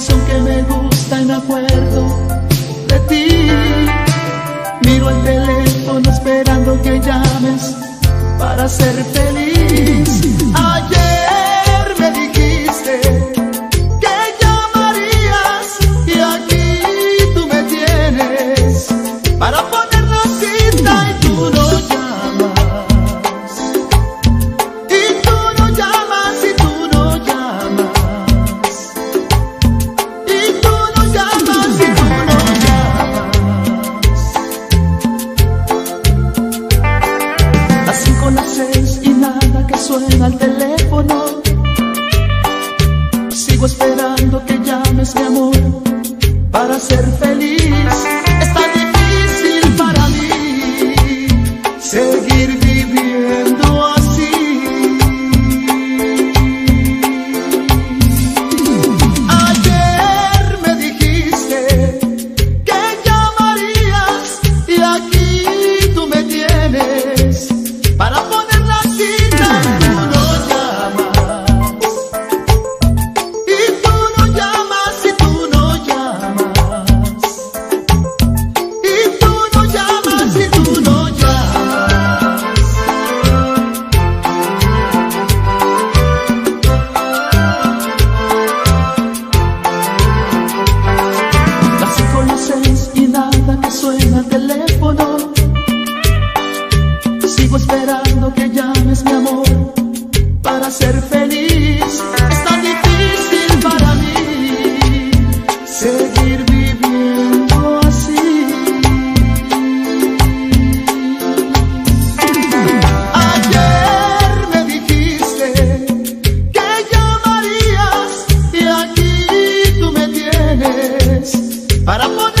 canción que me gusta y me acuerdo de ti. Miro el teléfono esperando que llames para ser feliz. Ayer me dijiste que llamarías y aquí tú me tienes para ponernos suena el teléfono. Sigo esperando que llames mi amor para ser feliz. Suena el teléfono. Sigo esperando que llames mi amor para ser feliz. Es tan difícil para mí seguir viviendo así. Ayer me dijiste que llamarías y aquí tú me tienes para poner